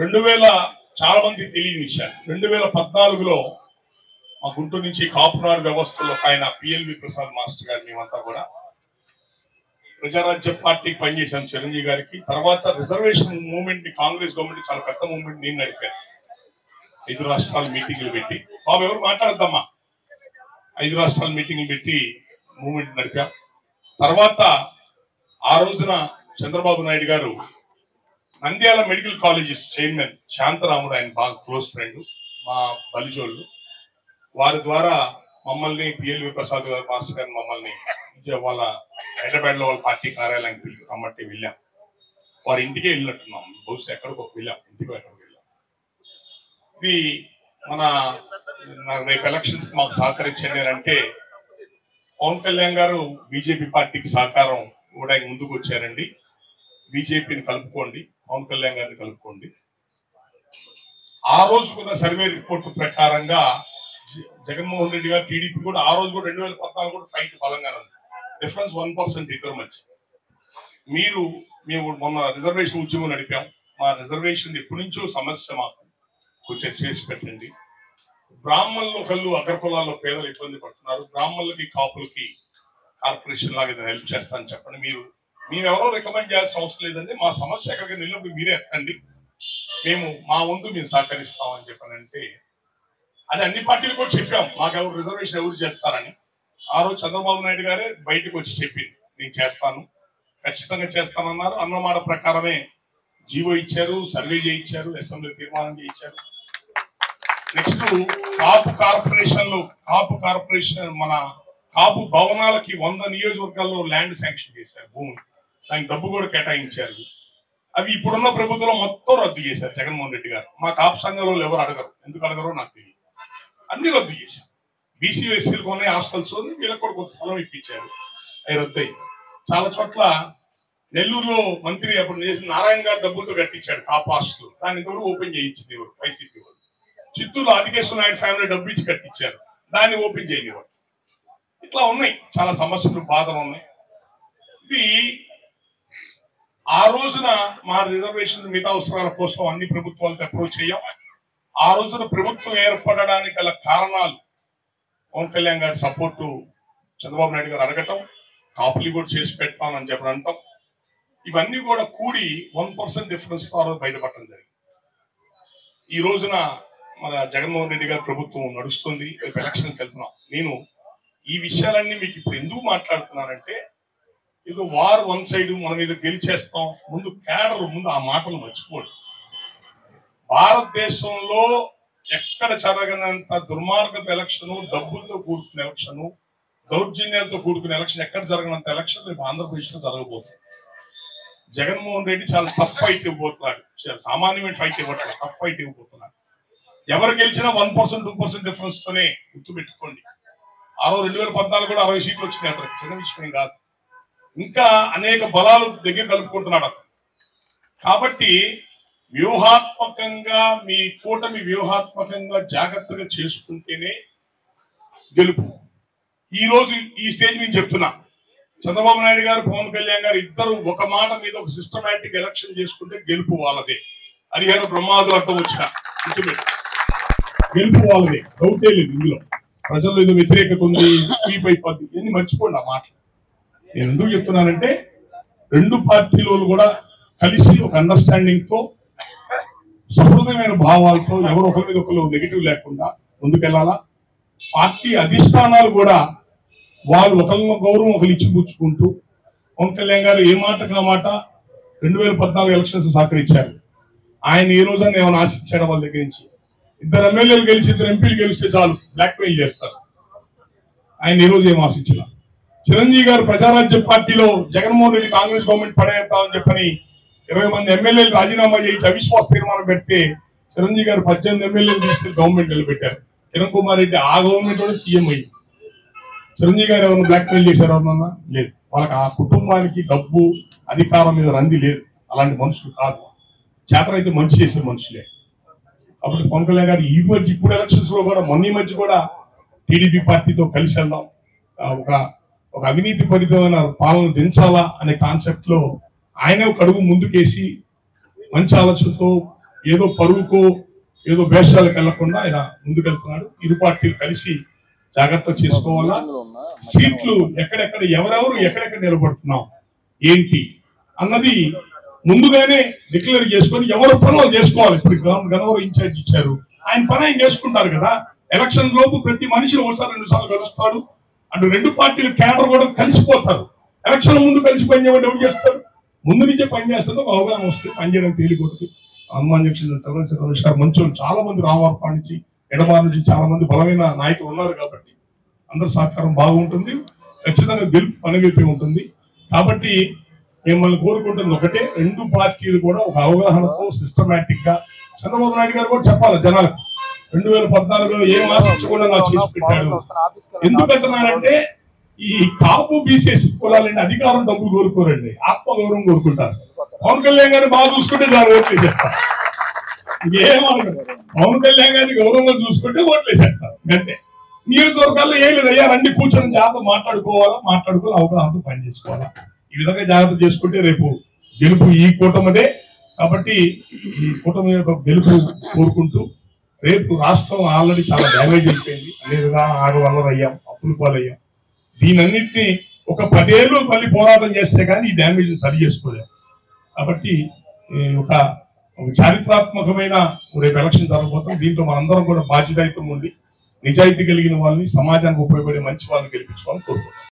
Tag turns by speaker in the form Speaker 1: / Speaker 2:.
Speaker 1: రెండు వేల చాలా మంది తెలియని విషయాలు. రెండు వేల పద్నాలుగులో మా గుంటూరు నుంచి కాపునాడు వ్యవస్థలో ఆయన పిఎల్వి ప్రసాద్ మాస్టర్ గారు మేమంతా కూడా ప్రజారాజ్య పార్టీకి పనిచేశాం చిరంజీవి గారికి. తర్వాత రిజర్వేషన్ మూవ్మెంట్ని కాంగ్రెస్ గవర్నమెంట్ చాలా పెద్ద మూవ్మెంట్ నేను నడిపాను. ఐదు రాష్ట్రాల మీటింగ్లు పెట్టి. బాబు ఎవరు మాట్లాడద్దమ్మా? ఐదు రాష్ట్రాల మీటింగ్లు పెట్టి మూవ్మెంట్ నడిపాం. తర్వాత ఆ రోజున Chandrababu Naidu garu Nandyal medical colleges chairman Shantaramudu ఆయన బాగా క్లోజ్ ఫ్రెండ్ మా బలిజోళ్ళు. వారి ద్వారా మమ్మల్ని పిఎల్వి ప్రసాద్ గారు మాస్టర్ గారు మమ్మల్ని వాళ్ళ హైదరాబాద్లో వాళ్ళ పార్టీ కార్యాలయానికి పిలిచి రమ్మంటే వెళ్ళాం. వారి ఇంటికే వెళ్ళినట్టున్నాం. బహుశా ఎక్కడికో వెళ్ళాం. ఇంటికో ఎక్కడికి వెళ్ళాం. ఇది మన రేపు ఎలక్షన్స్ మాకు సహకరించండి అంటే పవన్ కళ్యాణ్ గారు బీజేపీ పార్టీకి సహకారం కూడా ముందుకు వచ్చారండి. బీజేపీని కలుపుకోండి. పవన్ కళ్యాణ్ గారిని కలుపుకోండి. ఆ రోజుకున్న సర్వే రిపోర్ట్ ప్రకారంగా జ- జగన్మోహన్ రెడ్డి గారు టీడీపీ కూడా ఆ రోజు కూడా రెండు వేల పద్నాలుగు కూడా ఫైట్ బలంగానే ఉంది. డిఫరెన్స్ వన్ పర్సెంట్ ఇద్దరు మధ్య. మీరు మేము మొన్న రిజర్వేషన్ ఉద్యమం నడిపాం. మా రిజర్వేషన్ ఎప్పటి నుంచో సమస్య మాకు కొంచెం చేసి పెట్టండి. బ్రాహ్మణులు కళ్ళు అగ్రకులాల్లో పేదలు ఇబ్బంది పడుతున్నారు. బ్రాహ్మణులకి కాపులకి కార్పొరేషన్ లాగా ఏదైనా హెల్ప్ చేస్తానని చెప్పండి. మీరు మేమెవరో రికమెండ్ చేయాల్సిన అవసరం లేదండి. మా సమస్య ఎక్కడికి నిలబడి మీరే ఎత్తండి. మేము మా వంతు మేము సహకరిస్తామని చెప్పానంటే అది అన్ని పార్టీలు కూడా చెప్పాం. మాకు ఎవరు రిజర్వేషన్ ఎవరు చేస్తారని. ఆ రోజు చంద్రబాబు నాయుడు గారే బయటకు వచ్చి చెప్పింది నేను చేస్తాను. ఖచ్చితంగా చేస్తానన్నారు. అన్నమాట ప్రకారమే జీవో ఇచ్చారు సర్వే చేయించారు అసెంబ్లీ తీర్మానం చేయించారు. నెక్స్ట్ కాపు కార్పొరేషన్లో కాపు కార్పొరేషన్ మన కాపు భవనాలకి వంద నియోజకవర్గాల్లో ల్యాండ్ శాంక్షన్ చేశారు భూమి దానికి డబ్బు కూడా కేటాయించారు. అవి ఇప్పుడున్న ప్రభుత్వంలో మొత్తం రద్దు చేశారు జగన్మోహన్ రెడ్డి గారు. మా కాపు సంఘంలో ఎవరు అడగరు. ఎందుకు అడగరో నాకు తెలియదు. అన్ని రద్దు చేశారు. బీసీ ఎస్సీలకు ఉన్నాయి హాస్టల్స్ ఉంది వీళ్ళకి కూడా కొంత స్థలం ఇప్పించారు. అవి రద్దు చాలా చోట్ల నెల్లూరులో మంత్రి అప్పుడు చేసిన నారాయణ గారు డబ్బులతో కట్టించాడు కాపు హాస్టల్. దాన్ని ఇంతవరకు ఓపెన్ చేయించింది ఎవరు? వైసీపీ వాళ్ళు. చిత్తూరు ఆదికేశ్వర నాయుడు ఫ్యామిలీ డబ్బు ఇచ్చి కట్టించారు. దాన్ని ఓపెన్ చేయనివ్వరు. ఇట్లా ఉన్నాయి. చాలా సమస్యలు బాధలు ఉన్నాయి. ఇది ఆ రోజున మా రిజర్వేషన్ మిగతా అవసరాల కోసం అన్ని ప్రభుత్వాలతో అప్రోచ్ అయ్యాం. ఆ రోజున ప్రభుత్వం ఏర్పడడానికి గల కారణాలు పవన్ కళ్యాణ్ గారి సపోర్టు చంద్రబాబు నాయుడు గారు అడగటం కాపులు కూడా చేసి పెడతామని చెప్పి అంటాం ఇవన్నీ కూడా కూడి వన్ పర్సెంట్ డిఫరెన్స్తో ఆ రోజు బయటపడటం జరిగింది. ఈ రోజున మన జగన్మోహన్ రెడ్డి గారి ప్రభుత్వం నడుస్తుంది రేపు ఎలక్షన్కి వెళ్తున్నాం. నేను ఈ విషయాలన్నీ మీకు ఇప్పుడు ఎందుకు మాట్లాడుతున్నానంటే ఇది వార్ వన్ సైడ్ మనం ఇది గెలిచేస్తాం. ముందు కేడర్ ముందు ఆ మాటలు మర్చిపోడు. భారతదేశంలో ఎక్కడ జరగనంత దుర్మార్గపు ఎలక్షన్ డబ్బులతో కూడుకున్న ఎలక్షన్ దౌర్జన్యాలతో కూడుకున్న ఎలక్షన్ ఎక్కడ జరగనంత ఎలక్షన్ రేపు ఆంధ్రప్రదేశ్లో జరగబోతుంది. జగన్మోహన్ రెడ్డి చాలా టఫ్ ఫైట్ ఇవ్వబోతున్నాడు. సామాన్యమైన ఫైట్ ఇవ్వట్లేదు టఫ్ ఫైట్ ఇవ్వబోతున్నాడు. ఎవరు గెలిచినా one percent two percent difference తోనే గుర్తు పెట్టుకోండి ఆ రోజు రెండు వేల పద్నాలుగు కూడా అరవై సీట్లు వచ్చినాయి అతనికి. చిన్న విషయం కాదు. ఇంకా అనేక బలాలు దగ్గర కలుపుకుంటున్నాడు అతను. కాబట్టి వ్యూహాత్మకంగా మీ కూటమి వ్యూహాత్మకంగా జాగ్రత్తగా చేసుకుంటేనే గెలుపు. ఈ రోజు ఈ స్టేజ్ నేను చెప్తున్నా. చంద్రబాబు నాయుడు గారు పవన్ కళ్యాణ్ గారు ఇద్దరు ఒక మాట మీద ఒక సిస్టమేటిక్ ఎలక్షన్ చేసుకుంటే గెలుపు వాళ్ళదే. హరిహర బ్రహ్మాదులు అర్థం వచ్చిన. గెలుపు వాళ్ళదే. డౌటే లేదు ఇందులో. ప్రజల్లో ఏదో వ్యతిరేకత ఉంది స్వీప్ అయిపోద్ది. ఇవన్నీ మర్చిపోండి ఆ మాటలు. నేను ఎందుకు చెప్తున్నానంటే రెండు పార్టీలు కూడా కలిసి ఒక అండర్స్టాండింగ్తో సహృదయమైన భావాలతో ఎవరు ఒకరి మీద ఒకరు నెగిటివ్ లేకుండా ముందుకెళ్ళాలా పార్టీ అధిష్టానాలు కూడా వాళ్ళు ఒకరిని గౌరవం ఒకరు ఇచ్చి పుచ్చుకుంటూ పవన్ కళ్యాణ్ గారు ఏ మాటకు ఆ మాట రెండు వేల పద్నాలుగు ఎలక్షన్స్ సహకరించారు. ఆయన ఈ రోజున ఏమైనా ఆశించాడు వాళ్ళ దగ్గర నుంచి? ఇద్దరు ఎమ్మెల్యేలు గెలిచి ఇద్దరు ఎంపీలు గెలిస్తే చాలు బ్లాక్ మెయిల్ చేస్తారు. ఆయన ఈ రోజు ఏం ఆశించలేదు చిరంజీవి గారు ప్రజారాజ్య పార్టీలో జగన్మోహన్ రెడ్డి కాంగ్రెస్ గవర్నమెంట్ పడేద్దామని చెప్పని ఇరవై మంది ఎమ్మెల్యేలు రాజీనామా చేయించి అవిశ్వాస తీర్మానం పెడితే చిరంజీవి గారు పద్దెనిమిది ఎమ్మెల్యేలు తీసుకుని గవర్నమెంట్ నిలబెట్టారు. కిరణ్ కుమార్ రెడ్డి ఆ గవర్నమెంట్ కూడా సీఎం అయ్యి. చిరంజీవి గారు ఎవరిని బ్లాక్మెయిల్ చేశారు ఎవరన్నా లేదు. వాళ్ళకి ఆ కుటుంబానికి డబ్బు అధికారం మీద రంది లేదు. అలాంటి మనుషులు కాదు. చేతనైతే మంచి చేసే మనుషులే. కాబట్టి పవన్ కళ్యాణ్ గారు ఈ మధ్య ఇప్పుడు ఎలక్షన్స్లో కూడా మొన్న ఈ మధ్య కూడా టీడీపీ పార్టీతో కలిసి వెళ్దాం. ఒక ఒక అవినీతి పరితమైన పాలన దించాలా అనే కాన్సెప్ట్లో ఆయనే ఒక అడుగు ముందుకేసి మంచి ఆలోచనతో ఏదో పరువుకో ఏదో వేషాలకు వెళ్ళకుండా ఆయన ముందుకెళ్తున్నాడు. ఇరు పార్టీలు కలిసి జాగ్రత్త చేసుకోవాలా? సీట్లు ఎక్కడెక్కడ ఎవరెవరు ఎక్కడెక్కడ నిలబడుతున్నాం? ఏంటి? అన్నది ముందుగానే డిక్లేర్ చేసుకొని ఎవరు పనులు చేసుకోవాలి? ఇప్పుడు గవర్న- గన్నవరం ఇన్ఛార్జ్ ఇచ్చారు. ఆయన పని ఆయన చేసుకుంటారు కదా. ఎలక్షన్ లోపు ప్రతి మనిషి ఒకసారి రెండు సార్లు కలుస్తాడు. అటు రెండు పార్టీల కేడర్ కూడా కలిసిపోతారు. ఎలక్షన్ ముందు కలిసి పనిచేయమంటే ఎవరు చేస్తారు? ముందు నుంచే పని ఒక అవగాహన వస్తుంది పనిచేయడం తేలికొస్తుంది హనుమాన్ జంక్షన్ చంద్రశేఖర రమేష్ గారు మంచి చాలా మంది రామవరపాడు నుంచి ఎడబార్ నుంచి చాలా మంది బలమైన నాయకులు ఉన్నారు కాబట్టి అందరి సహకారం బాగుంటుంది. ఖచ్చితంగా గెలుపు పనివైపే ఉంటుంది. కాబట్టి మిమ్మల్ని కోరుకుంటుంది ఒకటే రెండు పార్టీలు కూడా ఒక అవగాహనతో సిస్టమేటిక్గా చంద్రబాబు నాయుడు గారు కూడా చెప్పాలి జనాలకు. రెండు వేల పద్నాలుగులో ఏం ఆశించకుండా నాకు చేసి పెట్టాడు. ఎందుకంటున్నానంటే ఈ కాపు బీసీఎస్ కులాలండి అధికారం డబ్బులు కోరుకోరండి ఆత్మ గౌరవం కోరుకుంటారు. పవన్ కళ్యాణ్ గారిని బాగా చూసుకుంటే దాన్ని ఓట్లు వేసేస్తారు పవన్ కళ్యాణ్ గారిని గౌరవంగా చూసుకుంటే ఓట్లు వేసేస్తారు అంతే. నియోజకవర్గాల్లో ఏం లేదు అయ్యా రండి కూర్చొని జాగ్రత్త మాట్లాడుకోవాలా మాట్లాడుకోవాలి అవగాహనతో పని చేసుకోవాలా. ఈ విధంగా జాగ్రత్త చేసుకుంటే రేపు గెలుపు ఈ కూటమిదే. కాబట్టి ఈ కూటమి యొక్క గెలుపు కోరుకుంటూ రేపు రాష్ట్రం ఆల్రెడీ చాలా డ్యామేజ్ అయిపోయింది. అన్ని ఆగవల్ల ఆగవల్లలు అయ్యాం అప్పులు పాలయ్యాం. దీనన్నింటినీ ఒక పదేళ్ళు మళ్ళీ పోరాటం చేస్తే కానీ ఈ డ్యామేజ్ సరి చేసుకోలేం. కాబట్టి ఈ ఒక ఒక చారిత్రాత్మకమైన రేపు ఎలక్షన్ జరగబోతాం దీంట్లో మనందరం కూడా బాధ్యతాయుతం ఉండి నిజాయితీ కలిగిన వాళ్ళని సమాజానికి ఉపయోగపడే మంచి వాళ్ళని గెలిపించుకోవాలని కోరుకుంటున్నాం.